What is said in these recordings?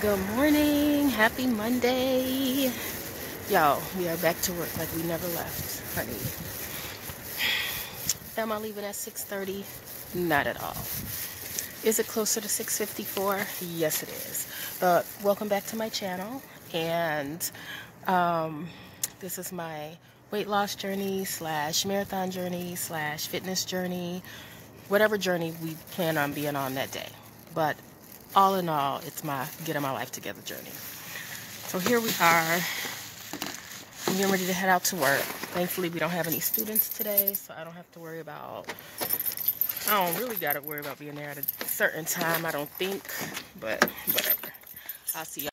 Good morning. Happy Monday. Y'all, we are back to work like we never left, honey. Am I leaving at 6.30? Not at all. Is it closer to 6.54? Yes, it is. But welcome back to my channel. And um, this is my weight loss journey slash marathon journey slash fitness journey. Whatever journey we plan on being on that day. But all in all, it's my getting my life together journey. So here we are. I'm getting ready to head out to work. Thankfully, we don't have any students today, so I don't have to worry about. I don't really got to worry about being there at a certain time. I don't think, but whatever. I'll see y'all.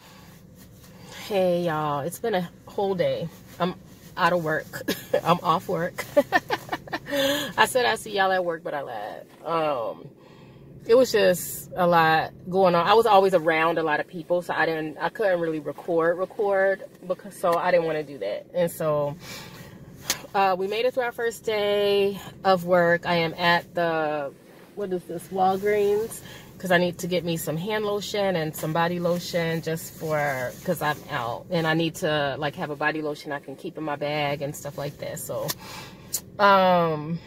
Hey y'all, it's been a whole day. I'm out of work. I'm off work. I said I see y'all at work, but I lied. Um it was just a lot going on. I was always around a lot of people, so I didn't, I couldn't really record, record because so I didn't want to do that. And so uh, we made it through our first day of work. I am at the what is this Walgreens because I need to get me some hand lotion and some body lotion just for because I'm out and I need to like have a body lotion I can keep in my bag and stuff like that. So um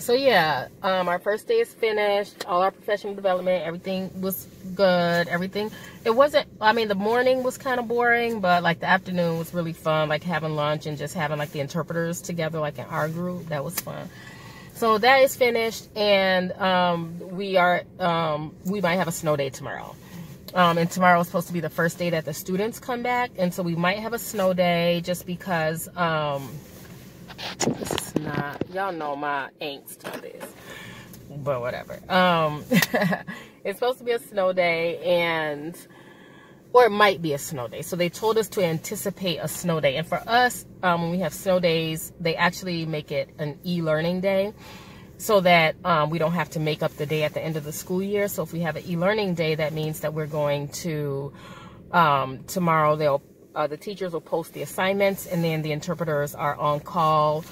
so yeah, um, our first day is finished. All our professional development, everything was good. Everything. It wasn't. I mean, the morning was kind of boring, but like the afternoon was really fun. Like having lunch and just having like the interpreters together, like in our group. That was fun. So that is finished, and um, we are. Um, we might have a snow day tomorrow. Um, and tomorrow is supposed to be the first day that the students come back, and so we might have a snow day just because. Um, this is not, y'all know my angst on this, but whatever. Um, it's supposed to be a snow day and, or it might be a snow day. So they told us to anticipate a snow day. And for us, um, when we have snow days, they actually make it an e-learning day so that um, we don't have to make up the day at the end of the school year. So if we have an e-learning day, that means that we're going to, um, tomorrow they'll uh, the teachers will post the assignments and then the interpreters are on call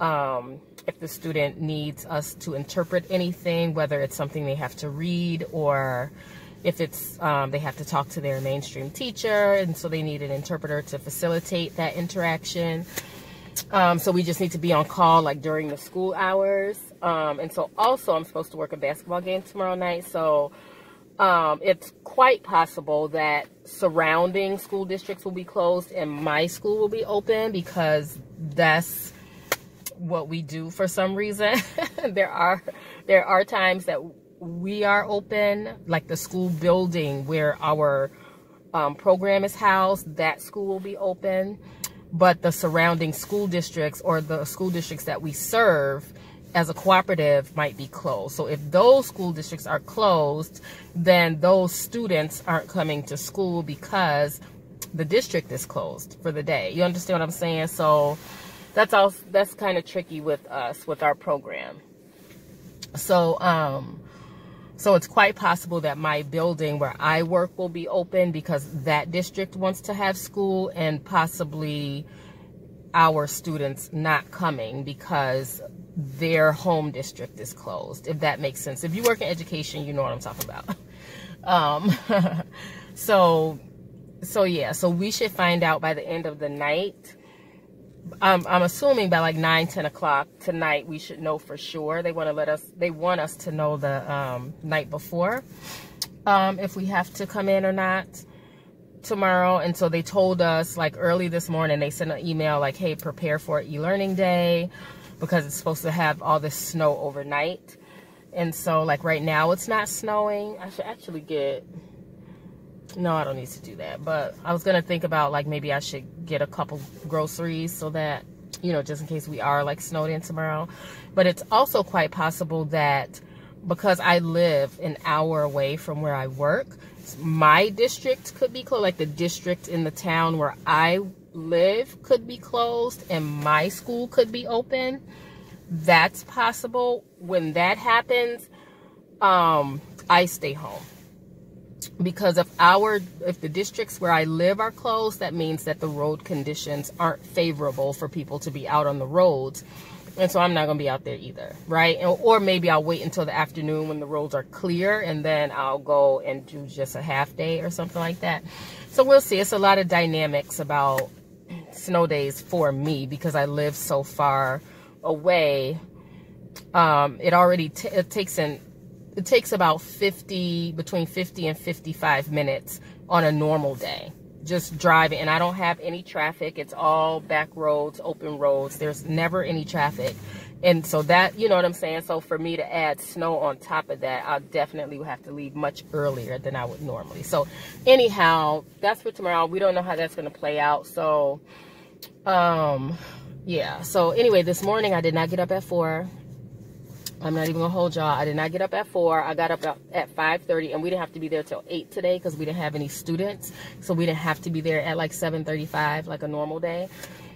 um, if the student needs us to interpret anything, whether it's something they have to read or if it's um, they have to talk to their mainstream teacher and so they need an interpreter to facilitate that interaction. Um, so we just need to be on call like during the school hours. Um, and so also I'm supposed to work a basketball game tomorrow night. So um, it's quite possible that surrounding school districts will be closed and my school will be open because that's what we do for some reason. there are there are times that we are open, like the school building where our um, program is housed, that school will be open. But the surrounding school districts or the school districts that we serve as a cooperative might be closed. So if those school districts are closed, then those students aren't coming to school because the district is closed for the day. You understand what I'm saying? So that's all that's kind of tricky with us with our program. So um so it's quite possible that my building where I work will be open because that district wants to have school and possibly our students not coming because their home district is closed, if that makes sense. If you work in education, you know what I'm talking about. Um, so, so yeah, so we should find out by the end of the night. Um, I'm assuming by like 9, 10 o'clock tonight, we should know for sure. They want to let us, they want us to know the um, night before um, if we have to come in or not tomorrow. And so they told us like early this morning, they sent an email like, hey, prepare for e-learning day because it's supposed to have all this snow overnight. And so like right now it's not snowing. I should actually get, no, I don't need to do that. But I was going to think about like maybe I should get a couple groceries so that, you know, just in case we are like snowed in tomorrow. But it's also quite possible that because I live an hour away from where I work, my district could be closed, like the district in the town where I live could be closed and my school could be open. That's possible. When that happens, um, I stay home. Because if our if the districts where I live are closed, that means that the road conditions aren't favorable for people to be out on the roads. And so I'm not going to be out there either, right? Or maybe I'll wait until the afternoon when the roads are clear and then I'll go and do just a half day or something like that. So we'll see. It's a lot of dynamics about snow days for me because I live so far away. Um, it already it takes an it takes about 50 between 50 and 55 minutes on a normal day just driving and I don't have any traffic. It's all back roads, open roads. There's never any traffic. And so that, you know what I'm saying? So for me to add snow on top of that, I definitely would have to leave much earlier than I would normally. So anyhow, that's for tomorrow. We don't know how that's going to play out. So, um, yeah. So anyway, this morning I did not get up at 4. I'm not even gonna hold y'all. I did not get up at four. I got up at 5:30, and we didn't have to be there till eight today because we didn't have any students, so we didn't have to be there at like 7:35 like a normal day.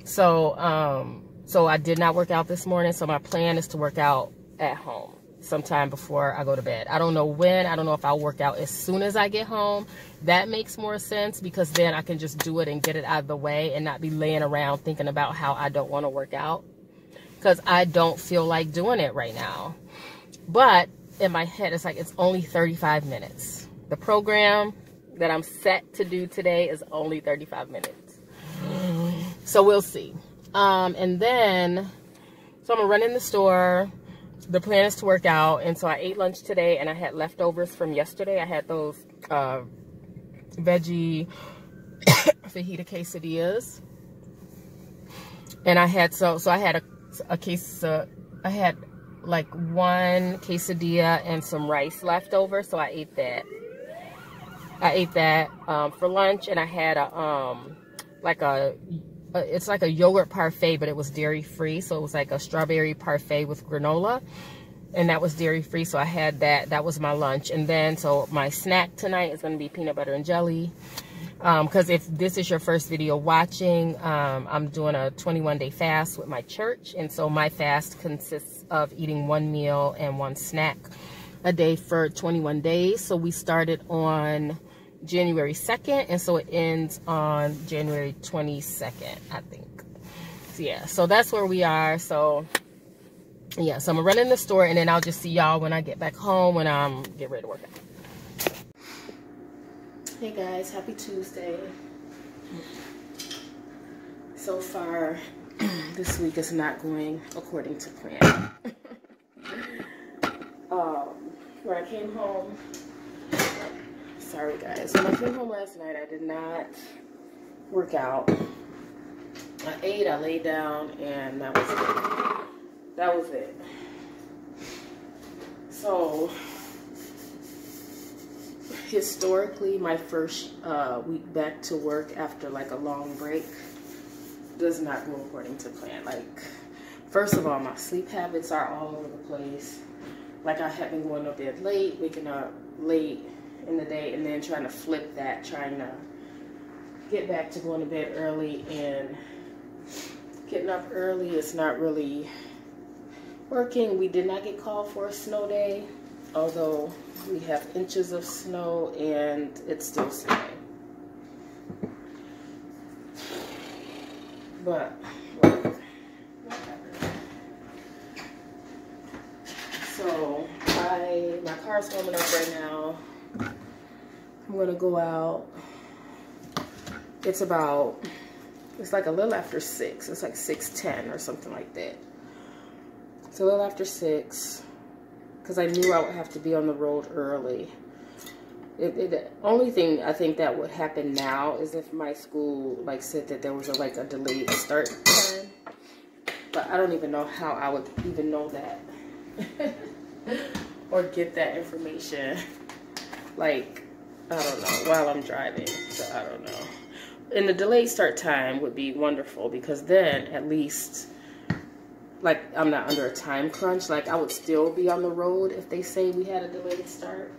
So, um, so I did not work out this morning. So my plan is to work out at home sometime before I go to bed. I don't know when. I don't know if I'll work out as soon as I get home. That makes more sense because then I can just do it and get it out of the way and not be laying around thinking about how I don't want to work out because I don't feel like doing it right now. But in my head, it's like it's only 35 minutes. The program that I'm set to do today is only 35 minutes. So we'll see. Um, and then, so I'm gonna run in the store. The plan is to work out. And so I ate lunch today and I had leftovers from yesterday. I had those uh, veggie fajita quesadillas. And I had, so, so I had a a case, uh, I had like one quesadilla and some rice left over, so I ate that. I ate that um, for lunch, and I had a um, like a, a, it's like a yogurt parfait, but it was dairy free, so it was like a strawberry parfait with granola, and that was dairy free, so I had that. That was my lunch, and then so my snack tonight is going to be peanut butter and jelly because um, if this is your first video watching, um, I'm doing a 21 day fast with my church. And so my fast consists of eating one meal and one snack a day for 21 days. So we started on January 2nd. And so it ends on January 22nd, I think. So yeah, so that's where we are. So yeah, so I'm gonna run in the store and then I'll just see y'all when I get back home when I'm get ready to work out. Hey guys, happy Tuesday. So far, this week is not going according to plan. um, when I came home, sorry guys, when I came home last night, I did not work out. I ate, I laid down, and that was it. That was it. So, historically, my first uh, week back to work after like a long break does not go according to plan. Like, first of all, my sleep habits are all over the place. Like, I have been going to bed late, waking up late in the day, and then trying to flip that, trying to get back to going to bed early and getting up early. It's not really working. We did not get called for a snow day although we have inches of snow and it's still snowing. But, whatever. So, I, my car's warming up right now. I'm to go out. It's about, it's like a little after 6. It's like 6.10 or something like that. It's a little after 6 because I knew I would have to be on the road early. It, it, the only thing I think that would happen now is if my school like said that there was a, like a delayed start time. But I don't even know how I would even know that or get that information. Like I don't know while I'm driving. So I don't know. And the delayed start time would be wonderful because then at least like I'm not under a time crunch. Like I would still be on the road if they say we had a delayed start.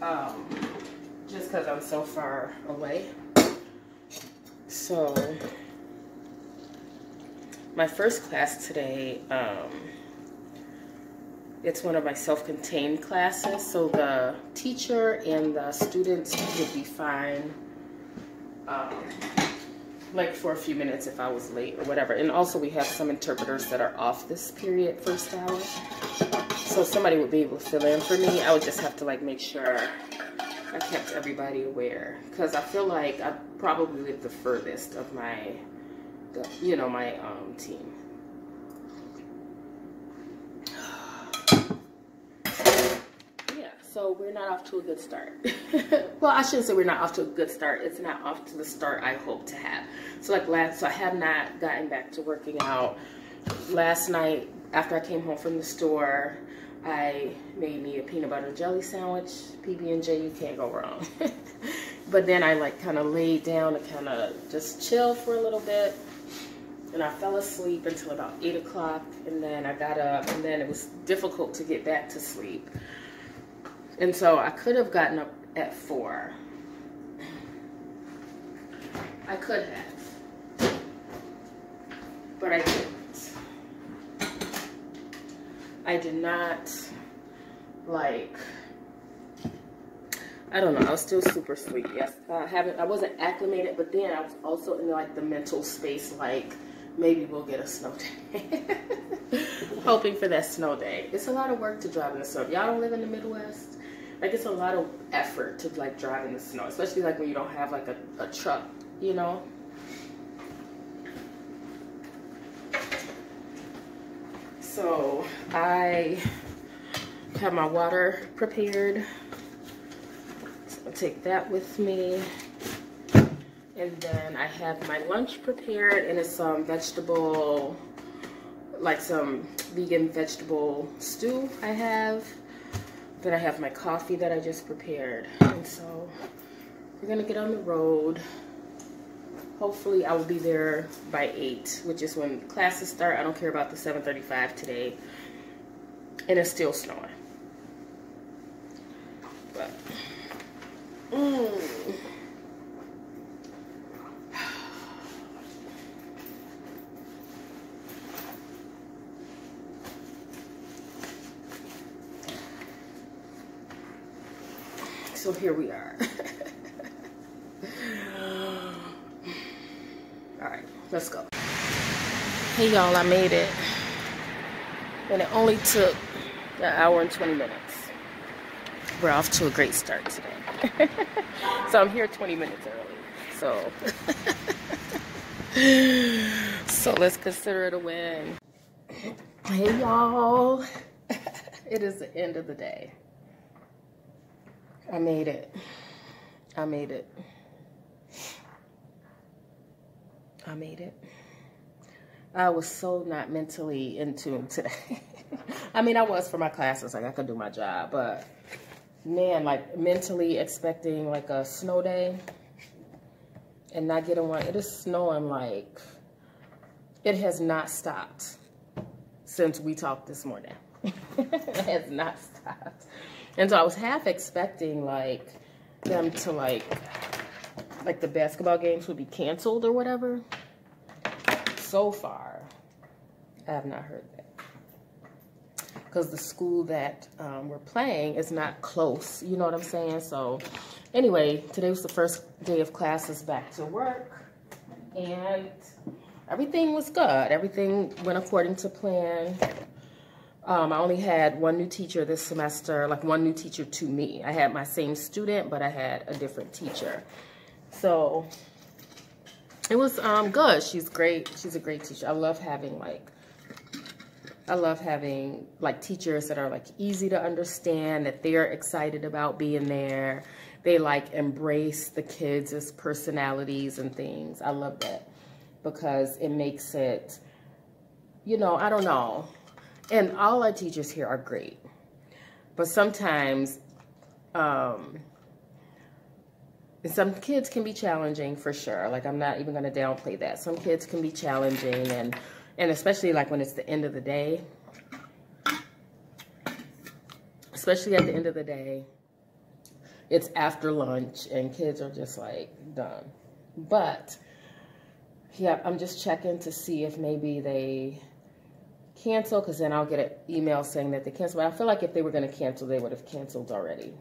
Um, just because I'm so far away. So my first class today, um, it's one of my self-contained classes. So the teacher and the students would be fine. Um, like for a few minutes if I was late or whatever. And also we have some interpreters that are off this period first hour. So somebody would be able to fill in for me. I would just have to like make sure I kept everybody aware. Because I feel like I probably live the furthest of my, the, you know, my um, team. So we're not off to a good start. well, I shouldn't say we're not off to a good start. It's not off to the start I hope to have. So like last, so I have not gotten back to working out. Last night, after I came home from the store, I made me a peanut butter and jelly sandwich. PB&J, you can't go wrong. but then I like kind of laid down and kind of just chill for a little bit. And I fell asleep until about 8 o'clock. And then I got up and then it was difficult to get back to sleep. And so I could have gotten up at four. I could have. But I didn't. I did not like I don't know. I was still super sweet. Yes, I haven't. I wasn't acclimated, but then I was also in like the mental space, like maybe we'll get a snow day. Hoping for that snow day. It's a lot of work to drive in the snow. Y'all don't live in the Midwest like it's a lot of effort to like drive in the snow, especially like when you don't have like a, a truck, you know. So I have my water prepared. So I'll take that with me. And then I have my lunch prepared and it's some vegetable, like some vegan vegetable stew I have. Then I have my coffee that I just prepared. And so we're gonna get on the road. Hopefully I will be there by 8, which is when classes start. I don't care about the 7.35 today. And it's still snowing. But, mm. so here we are. All right, let's go. Hey y'all, I made it. And it only took an hour and 20 minutes. We're off to a great start today. so I'm here 20 minutes early. So, so let's consider it a win. Hey y'all. it is the end of the day. I made it. I made it. I made it. I was so not mentally in tune today. I mean, I was for my classes, like I could do my job, but man, like mentally expecting like a snow day and not getting one. It is snowing like it has not stopped since we talked this morning. it has not stopped. And so I was half expecting like them to like, like the basketball games would be canceled or whatever. So far, I have not heard that. Because the school that um, we're playing is not close, you know what I'm saying? So anyway, today was the first day of classes back to work. And everything was good. Everything went according to plan. Um, I only had one new teacher this semester, like one new teacher to me. I had my same student, but I had a different teacher. So it was um, good. She's great. She's a great teacher. I love having like, I love having like teachers that are like easy to understand, that they're excited about being there. They like embrace the kids' as personalities and things. I love that because it makes it, you know, I don't know and all our teachers here are great. But sometimes, um, some kids can be challenging for sure. Like I'm not even going to downplay that. Some kids can be challenging and, and especially like when it's the end of the day, especially at the end of the day, it's after lunch and kids are just like done. But yeah, I'm just checking to see if maybe they cancel because then I'll get an email saying that they canceled. But I feel like if they were going to cancel, they would have canceled already.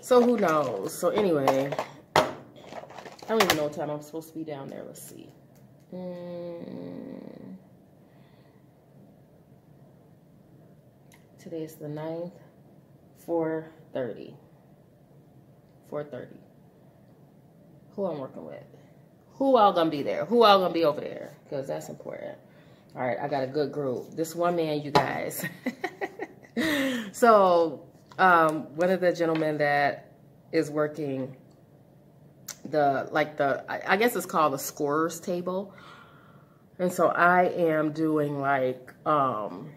So who knows? So anyway, I don't even know what time I'm supposed to be down there. Let's see. Mm. Today is the 9th, 4.30. 4.30. Who I'm working with? Who all gonna be there? Who all gonna be over there? Because that's important. All right, I got a good group. This one man, you guys. so, um, one of the gentlemen that is working the, like the, I guess it's called the scorers table. And so I am doing like, um,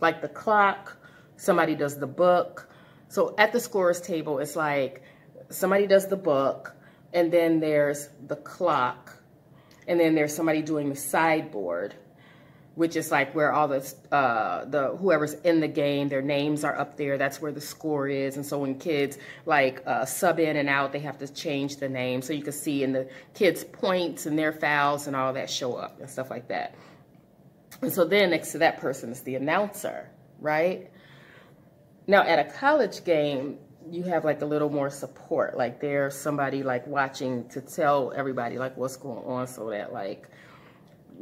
like the clock, somebody does the book. So at the scorers table, it's like somebody does the book, and then there's the clock, and then there's somebody doing the sideboard, which is like where all the uh, the whoever's in the game, their names are up there. That's where the score is. And so when kids like uh, sub in and out, they have to change the name so you can see in the kids' points and their fouls and all that show up and stuff like that. And so then next to that person is the announcer, right? Now at a college game, you have like a little more support. Like there's somebody like watching to tell everybody like what's going on so that like,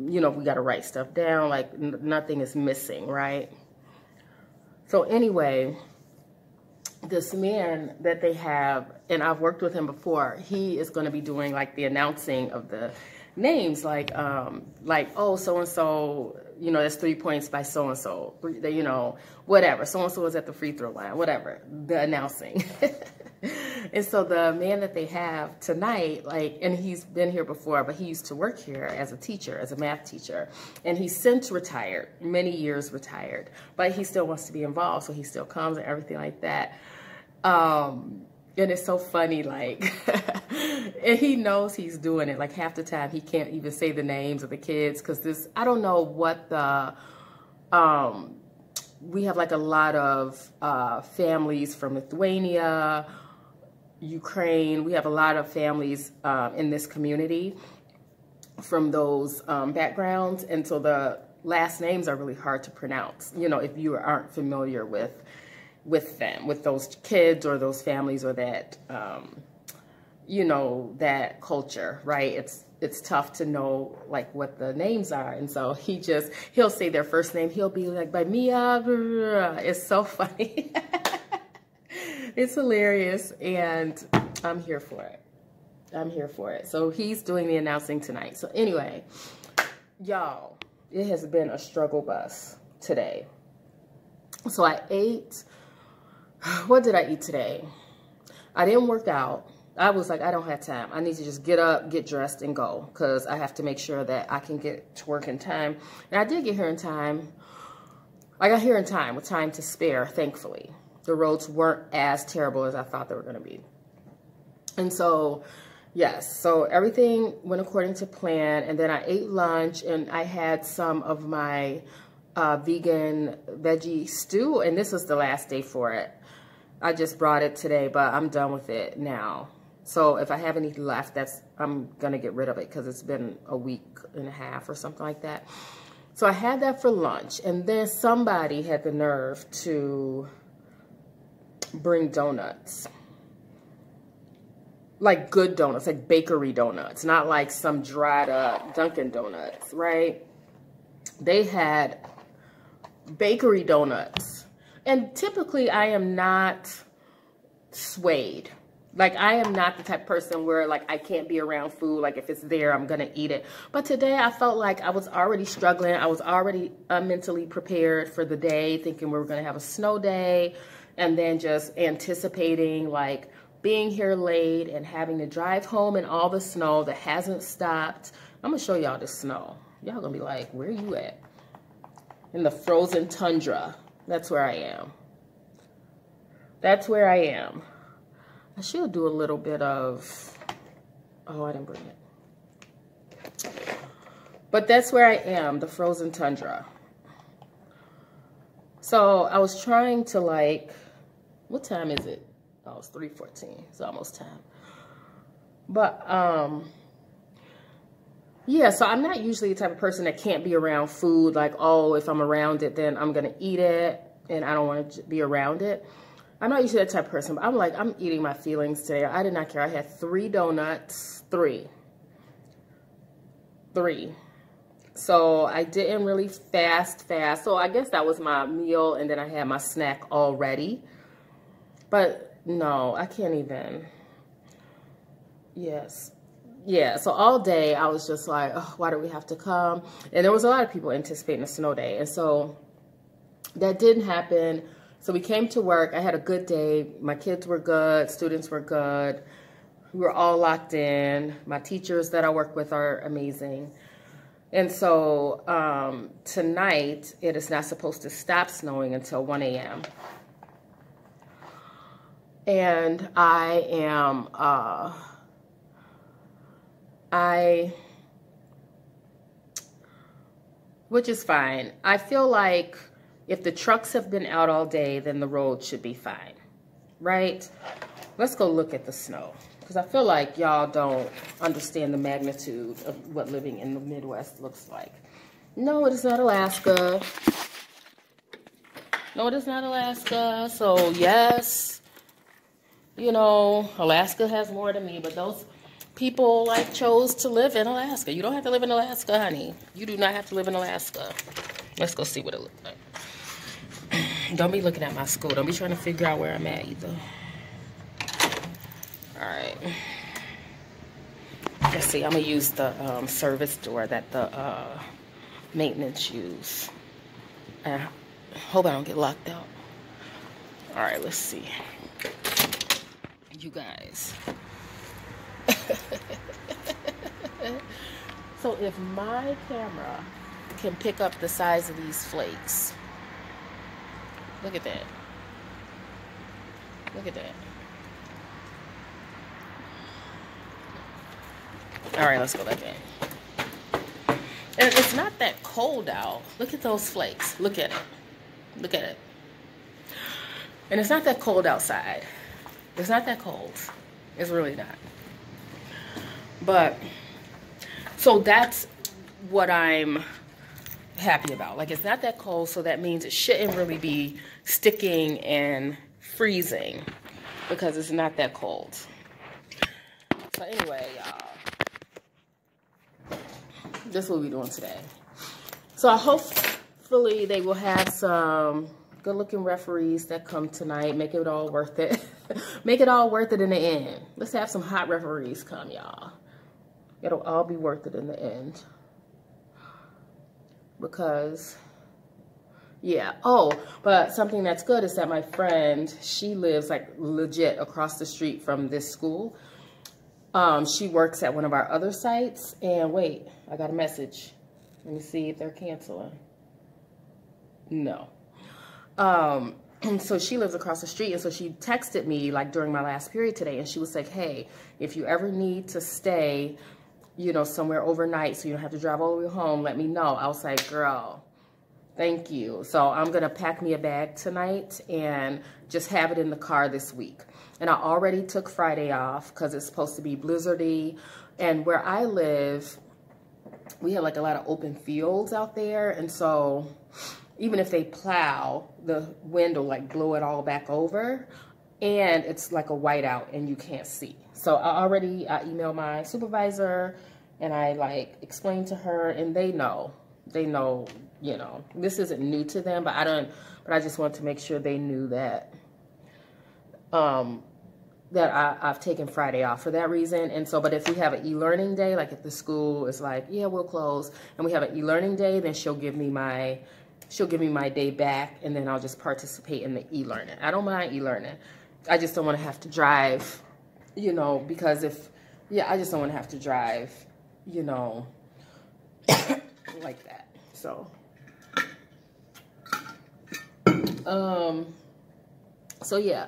you know, we got to write stuff down, like nothing is missing, right? So anyway, this man that they have, and I've worked with him before, he is going to be doing like the announcing of the names, like, um, like, oh, so-and-so you know, that's three points by so and so, you know, whatever. So and so is at the free throw line, whatever. The announcing. and so the man that they have tonight, like, and he's been here before, but he used to work here as a teacher, as a math teacher, and he's since retired, many years retired, but he still wants to be involved, so he still comes and everything like that. Um, and it's so funny, like, and he knows he's doing it. Like half the time he can't even say the names of the kids because this, I don't know what the, um, we have like a lot of uh, families from Lithuania, Ukraine. We have a lot of families uh, in this community from those um, backgrounds. And so the last names are really hard to pronounce, you know, if you aren't familiar with with them, with those kids or those families or that, um, you know, that culture, right? It's it's tough to know like what the names are. And so he just, he'll say their first name. He'll be like, by Mia. It's so funny. it's hilarious. And I'm here for it. I'm here for it. So he's doing the announcing tonight. So anyway, y'all, it has been a struggle bus today. So I ate what did I eat today? I didn't work out. I was like, I don't have time. I need to just get up, get dressed, and go because I have to make sure that I can get to work in time. And I did get here in time. I got here in time with time to spare, thankfully. The roads weren't as terrible as I thought they were going to be. And so, yes, so everything went according to plan. And then I ate lunch and I had some of my uh, vegan veggie stew. And this was the last day for it. I just brought it today, but I'm done with it now. So if I have any left, that's I'm going to get rid of it because it's been a week and a half or something like that. So I had that for lunch. And then somebody had the nerve to bring donuts. Like good donuts, like bakery donuts, not like some dried up Dunkin' Donuts, right? They had bakery donuts and typically I am not swayed. Like I am not the type person where like I can't be around food. Like if it's there, I'm going to eat it. But today I felt like I was already struggling. I was already uh, mentally prepared for the day, thinking we were going to have a snow day and then just anticipating like being here late and having to drive home in all the snow that hasn't stopped. I'm to show y'all the snow. Y'all to be like, where you at? In the frozen tundra. That's where I am. That's where I am. I should do a little bit of, oh, I didn't bring it. But that's where I am, the frozen tundra. So I was trying to like, what time is it? Oh, it's 3.14. It's almost time. But, um, yeah, so I'm not usually the type of person that can't be around food. Like, oh, if I'm around it, then I'm going to eat it and I don't want to be around it. I'm not usually that type of person, but I'm like, I'm eating my feelings today. I did not care. I had three donuts, three, three. So I didn't really fast, fast. So I guess that was my meal, and then I had my snack already. But no, I can't even. Yes. Yeah, so all day I was just like, oh, why do we have to come? And there was a lot of people anticipating a snow day. And so that didn't happen. So we came to work. I had a good day. My kids were good. Students were good. We were all locked in. My teachers that I work with are amazing. And so um, tonight, it is not supposed to stop snowing until 1 a.m. And I am, uh, I, which is fine. I feel like if the trucks have been out all day, then the road should be fine, right? Let's go look at the snow because I feel like y'all don't understand the magnitude of what living in the Midwest looks like. No, it is not Alaska. No, it is not Alaska. So, yes, you know, Alaska has more than me, but those people like chose to live in Alaska. You don't have to live in Alaska, honey. You do not have to live in Alaska. Let's go see what it looks like. Don't be looking at my school. Don't be trying to figure out where I'm at either. All right. Let's see. I'm gonna use the um, service door that the uh, maintenance use. I hope I don't get locked out. All right. Let's see. You guys. so if my camera can pick up the size of these flakes, look at that. Look at that. All right, let's go back in. And it's not that cold out. Look at those flakes. Look at it. Look at it. And it's not that cold outside. It's not that cold. It's really not. But, so that's what I'm happy about. Like, it's not that cold, so that means it shouldn't really be sticking and freezing because it's not that cold. So anyway, y'all this is what we're doing today. So I hopefully they will have some good looking referees that come tonight. Make it all worth it. Make it all worth it in the end. Let's have some hot referees come, y'all. It'll all be worth it in the end. Because, yeah. Oh, but something that's good is that my friend, she lives like legit across the street from this school. Um, she works at one of our other sites. And wait, I got a message. Let me see if they're canceling. No. Um, so she lives across the street. And so she texted me like during my last period today. And she was like, hey, if you ever need to stay, you know, somewhere overnight so you don't have to drive all the way home, let me know. I was like, girl, thank you. So I'm to pack me a bag tonight and just have it in the car this week. And I already took Friday off because it's supposed to be blizzardy. And where I live, we have like a lot of open fields out there. And so even if they plow, the wind will like blow it all back over. And it's like a whiteout and you can't see. So I already I emailed my supervisor and I like explained to her and they know. They know, you know, this isn't new to them, but I don't, but I just want to make sure they knew that um, that I, I, have taken Friday off for that reason. And so, but if we have an e-learning day, like if the school is like, yeah, we'll close, and we have an e-learning day, then she'll give me my, she'll give me my day back, and then I'll just participate in the e-learning. I don't mind e-learning. I just don't want to have to drive, you know, because if, yeah, I just don't want to have to drive, you know, like that. So, um, so yeah.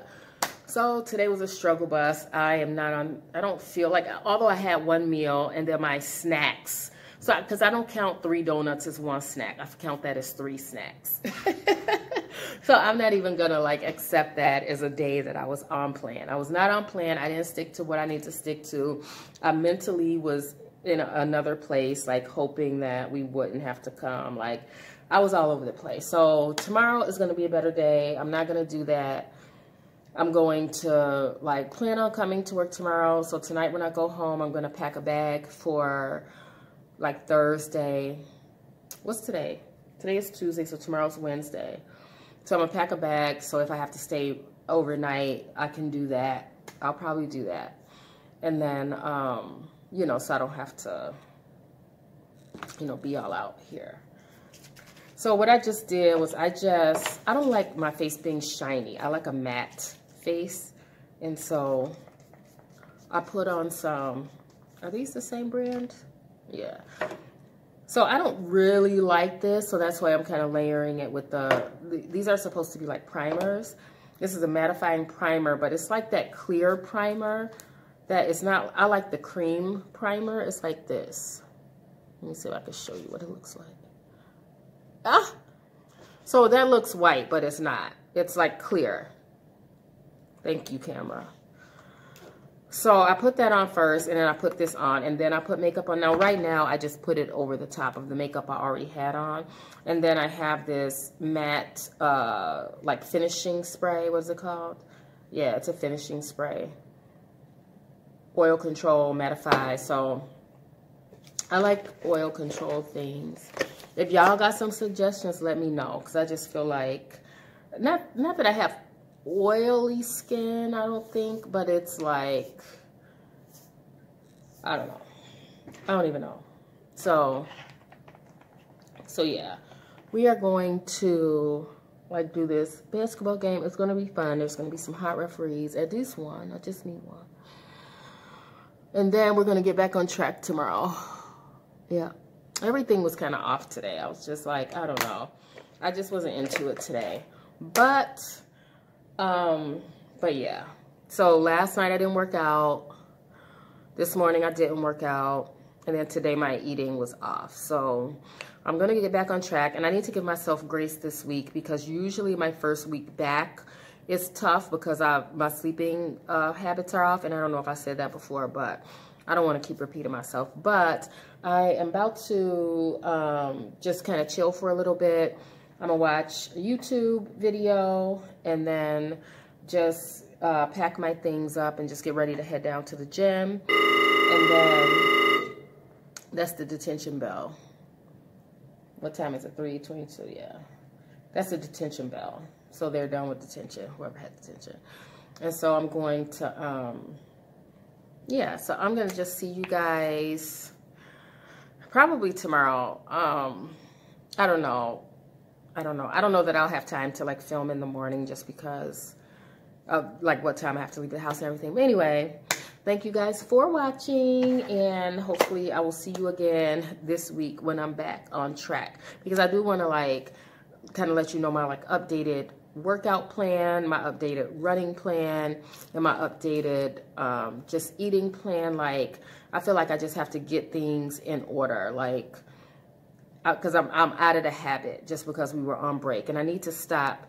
So today was a struggle bus. I am not on, I don't feel like, although I had one meal and then my snacks. So, because I don't count three donuts as one snack. I count that as three snacks. so I'm not even going to like accept that as a day that I was on plan. I was not on plan. I didn't stick to what I need to stick to. I mentally was in another place, like hoping that we wouldn't have to come. Like I was all over the place. So tomorrow is going to be a better day. I'm not going to do that. I'm going to like plan on coming to work tomorrow. So tonight when I go home, I'm going to pack a bag for like Thursday. What's today? Today is Tuesday, so tomorrow's Wednesday. So I'm to pack a bag. So if I have to stay overnight, I can do that. I'll probably do that. And then, um, you know, so I don't have to, you know, be all out here. So what I just did was I just, I don't like my face being shiny. I like a matte face. And so I put on some, are these the same brand? Yeah. So I don't really like this, so that's why I'm kind of layering it with the, these are supposed to be like primers. This is a mattifying primer, but it's like that clear primer that is not, I like the cream primer. It's like this. Let me see if I can show you what it looks like. Ah! So that looks white, but it's not. It's like clear. Thank you, camera. So I put that on first, and then I put this on, and then I put makeup on. Now, right now, I just put it over the top of the makeup I already had on. And then I have this matte, uh, like, finishing spray. What's it called? Yeah, it's a finishing spray. Oil control, mattify. So I like oil control things. If y'all got some suggestions, let me know. Because I just feel like, not, not that I have oily skin, I don't think, but it's like, I don't know. I don't even know. So, so yeah, we are going to like do this basketball game. It's going to be fun. There's going to be some hot referees at this one. I just need one. And then we're going to get back on track tomorrow. Yeah. Everything was kind of off today. I was just like, I don't know. I just wasn't into it today. But um, but yeah. So last night I didn't work out. This morning I didn't work out. And then today my eating was off. So I'm going to get back on track. And I need to give myself grace this week because usually my first week back is tough because I, my sleeping uh, habits are off. And I don't know if I said that before, but I don't want to keep repeating myself. But I am about to um, just kind of chill for a little bit I'm gonna watch a YouTube video and then just uh, pack my things up and just get ready to head down to the gym. And then that's the detention bell. What time is it? 3.22, yeah. That's the detention bell. So they're done with detention, whoever had detention. And so I'm going to, um, yeah, so I'm going to just see you guys probably tomorrow. Um, I don't know. I don't know. I don't know that I'll have time to like film in the morning just because of like what time I have to leave the house and everything. But anyway, thank you guys for watching and hopefully I will see you again this week when I'm back on track because I do want to like kind of let you know my like updated workout plan, my updated running plan, and my updated um, just eating plan. Like, I feel like I just have to get things in order. Like, Uh, because I'm, I'm out of the habit just because we were on break. And I need to stop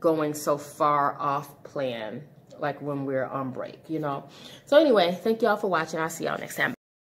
going so far off plan like when we're on break, you know. So anyway, thank y'all for watching. I'll see y'all next time.